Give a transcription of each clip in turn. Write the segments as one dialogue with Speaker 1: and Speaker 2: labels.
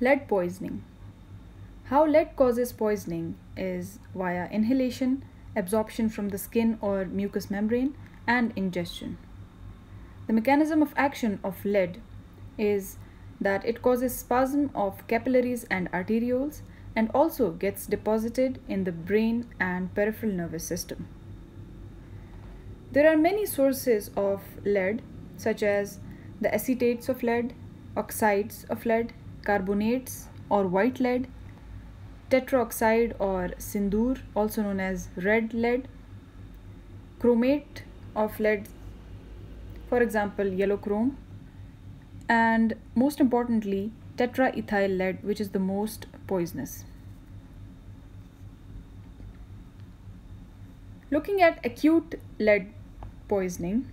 Speaker 1: Lead poisoning. How lead causes poisoning is via inhalation, absorption from the skin or mucous membrane, and ingestion. The mechanism of action of lead is that it causes spasm of capillaries and arterioles and also gets deposited in the brain and peripheral nervous system. There are many sources of lead such as the acetates of lead, oxides of lead, carbonates or white lead, tetroxide or sindoor, also known as red lead, chromate of lead, for example, yellow chrome, and most importantly, tetraethyl lead, which is the most poisonous. Looking at acute lead poisoning,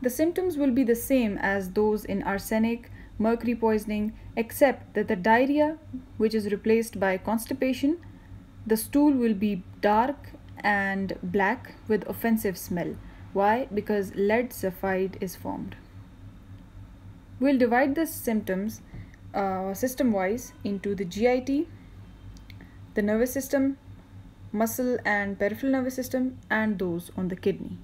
Speaker 1: the symptoms will be the same as those in arsenic, mercury poisoning, except that the diarrhea, which is replaced by constipation, the stool will be dark and black with offensive smell. Why? Because lead sulfide is formed. We'll divide the symptoms uh, system wise into the GIT, the nervous system, muscle and peripheral nervous system, and those on the kidney.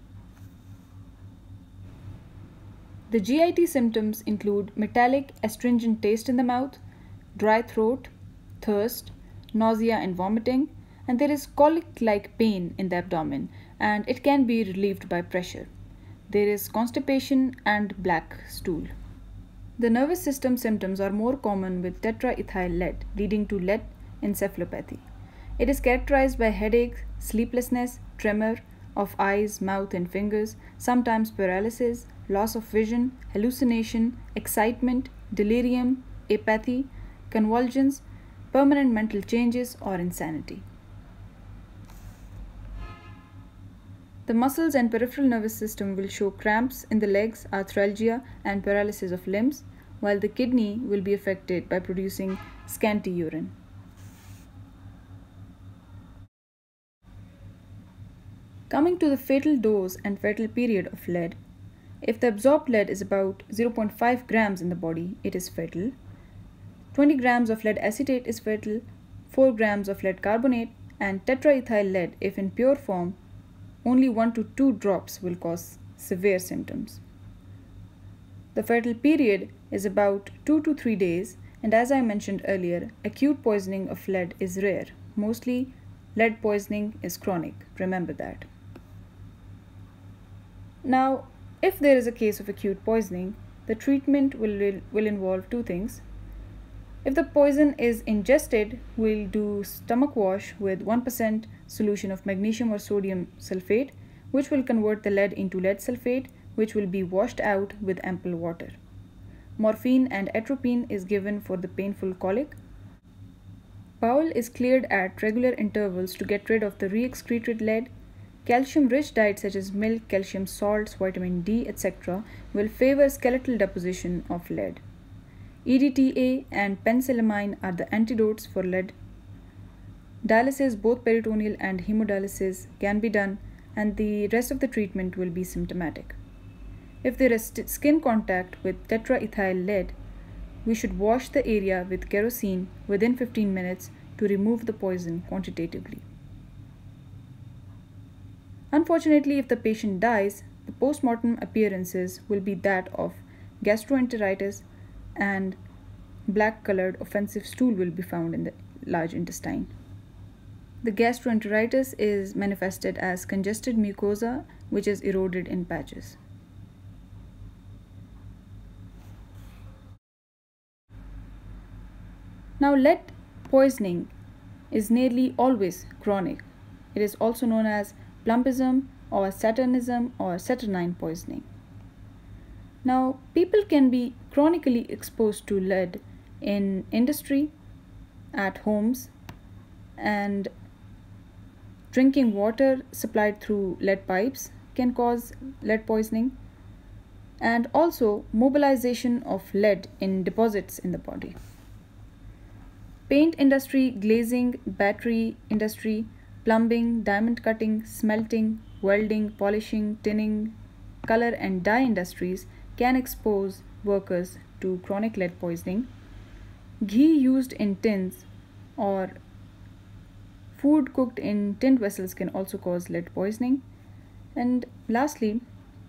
Speaker 1: The GIT symptoms include metallic astringent taste in the mouth, dry throat, thirst, nausea and vomiting, and there is colic like pain in the abdomen and it can be relieved by pressure. There is constipation and black stool. The nervous system symptoms are more common with tetraethyl lead, leading to lead encephalopathy. It is characterized by headache, sleeplessness, tremor of eyes, mouth, and fingers, sometimes paralysis, loss of vision, hallucination, excitement, delirium, apathy, convulsions, permanent mental changes, or insanity. The muscles and peripheral nervous system will show cramps in the legs, arthralgia, and paralysis of limbs, while the kidney will be affected by producing scanty urine. Coming to the fatal dose and fatal period of lead, if the absorbed lead is about 0.5 grams in the body, it is fatal. 20 grams of lead acetate is fatal, 4 grams of lead carbonate, and tetraethyl lead, if in pure form, only 1 to 2 drops will cause severe symptoms. The fatal period is about 2 to 3 days, and as I mentioned earlier, acute poisoning of lead is rare. Mostly, lead poisoning is chronic. Remember that. Now, if there is a case of acute poisoning, the treatment will, will involve two things. If the poison is ingested, we'll do stomach wash with 1% solution of magnesium or sodium sulfate, which will convert the lead into lead sulfate, which will be washed out with ample water. Morphine and atropine is given for the painful colic. Bowel is cleared at regular intervals to get rid of the re-excreted lead Calcium rich diets such as milk, calcium salts, vitamin D, etc., will favor skeletal deposition of lead. EDTA and penicillamine are the antidotes for lead. Dialysis, both peritoneal and hemodialysis, can be done, and the rest of the treatment will be symptomatic. If there is skin contact with tetraethyl lead, we should wash the area with kerosene within 15 minutes to remove the poison quantitatively. Unfortunately, if the patient dies, the postmortem appearances will be that of gastroenteritis and black colored offensive stool will be found in the large intestine. The gastroenteritis is manifested as congested mucosa which is eroded in patches. Now, lead poisoning is nearly always chronic. It is also known as plumbism or saturnism or saturnine poisoning. Now, people can be chronically exposed to lead in industry, at homes, and drinking water supplied through lead pipes can cause lead poisoning, and also mobilization of lead in deposits in the body. Paint industry, glazing, battery industry, plumbing, diamond cutting, smelting, welding, polishing, tinning, color and dye industries can expose workers to chronic lead poisoning. ghee used in tins or food cooked in tin vessels can also cause lead poisoning. And lastly,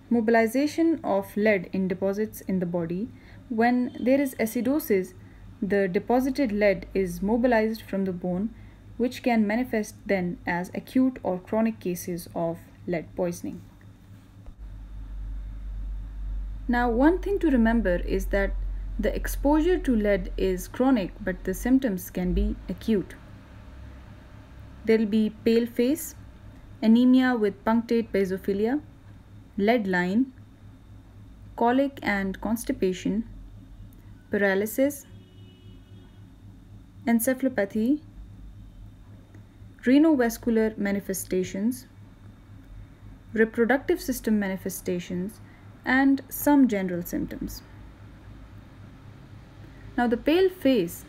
Speaker 1: mobilization of lead in deposits in the body. When there is acidosis, the deposited lead is mobilized from the bone, which can manifest then as acute or chronic cases of lead poisoning. Now, one thing to remember is that the exposure to lead is chronic, but the symptoms can be acute. There will be pale face, anemia with punctate basophilia, lead line, colic and constipation, paralysis, encephalopathy, renovascular manifestations, reproductive system manifestations, and some general symptoms. Now, the pale face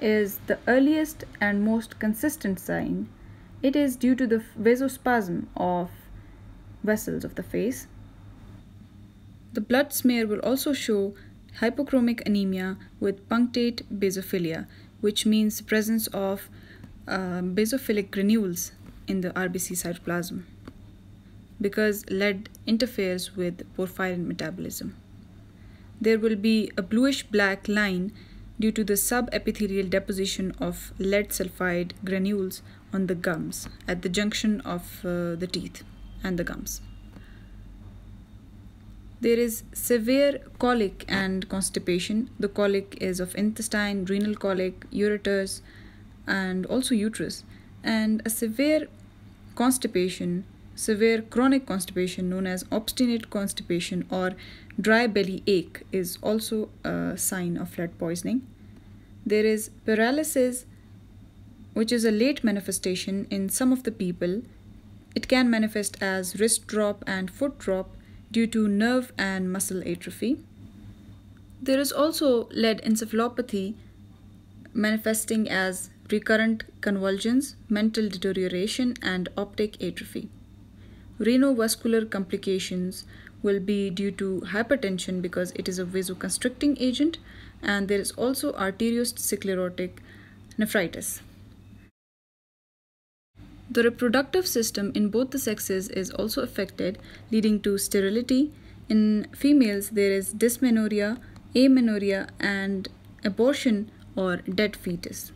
Speaker 1: is the earliest and most consistent sign. It is due to the vasospasm of vessels of the face. The blood smear will also show hypochromic anemia with punctate basophilia, which means the presence of uh, basophilic granules in the RBC cytoplasm because lead interferes with porphyrin metabolism. There will be a bluish black line due to the subepithelial deposition of lead sulfide granules on the gums at the junction of uh, the teeth and the gums. There is severe colic and constipation. The colic is of intestine, renal colic, ureters, and also uterus. And a severe constipation, severe chronic constipation known as obstinate constipation or Dry belly ache is also a sign of lead poisoning. There is paralysis, which is a late manifestation in some of the people. It can manifest as wrist drop and foot drop due to nerve and muscle atrophy. There is also lead encephalopathy manifesting as recurrent convulsions, mental deterioration, and optic atrophy. Renovascular complications will be due to hypertension because it is a vasoconstricting agent and there is also arteriosclerotic nephritis. The reproductive system in both the sexes is also affected, leading to sterility. In females, there is dysmenorrhea, amenorrhea, and abortion or dead fetus.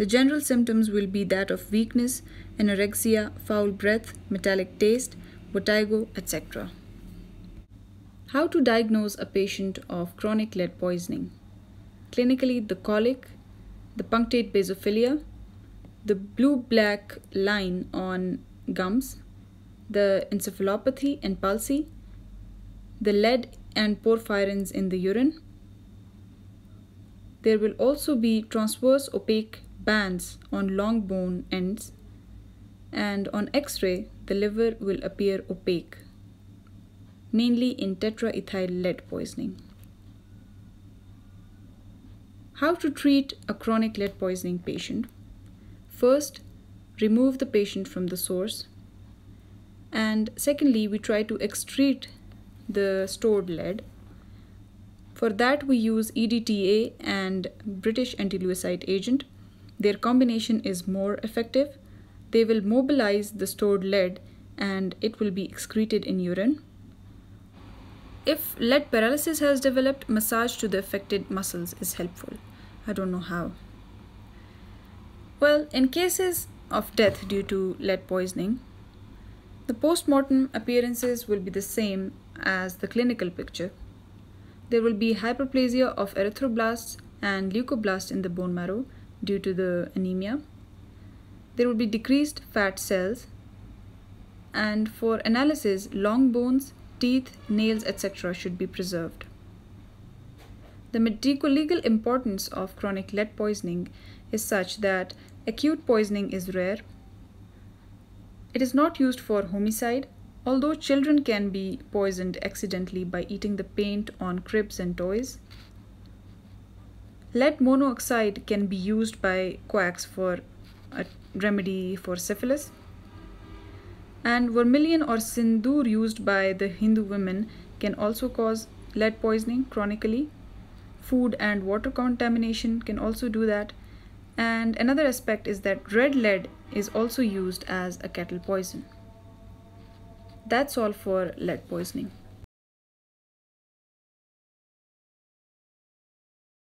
Speaker 1: The general symptoms will be that of weakness, anorexia, foul breath, metallic taste, vertigo, etc. How to diagnose a patient of chronic lead poisoning? Clinically, the colic, the punctate basophilia, the blue-black line on gums, the encephalopathy and palsy, the lead and porphyrins in the urine. There will also be transverse opaque bands on long bone ends and on x-ray the liver will appear opaque mainly in tetraethyl lead poisoning. How to treat a chronic lead poisoning patient? First, remove the patient from the source. And secondly, we try to extrude the stored lead. For that, we use EDTA and British anti-Lewisite agent. Their combination is more effective. They will mobilize the stored lead and it will be excreted in urine. If lead paralysis has developed, massage to the affected muscles is helpful. I don't know how. Well, in cases of death due to lead poisoning, the post-mortem appearances will be the same as the clinical picture. There will be hyperplasia of erythroblasts and leucoblasts in the bone marrow due to the anemia. There will be decreased fat cells. And for analysis, long bones teeth, nails, etc. should be preserved. The medico-legal importance of chronic lead poisoning is such that acute poisoning is rare. It is not used for homicide, although children can be poisoned accidentally by eating the paint on cribs and toys. Lead monoxide can be used by quacks for a remedy for syphilis and vermilion or sindoor used by the Hindu women can also cause lead poisoning chronically. food and water contamination can also do that. And another aspect is that red lead is also used as a cattle poison. That's all for lead poisoning.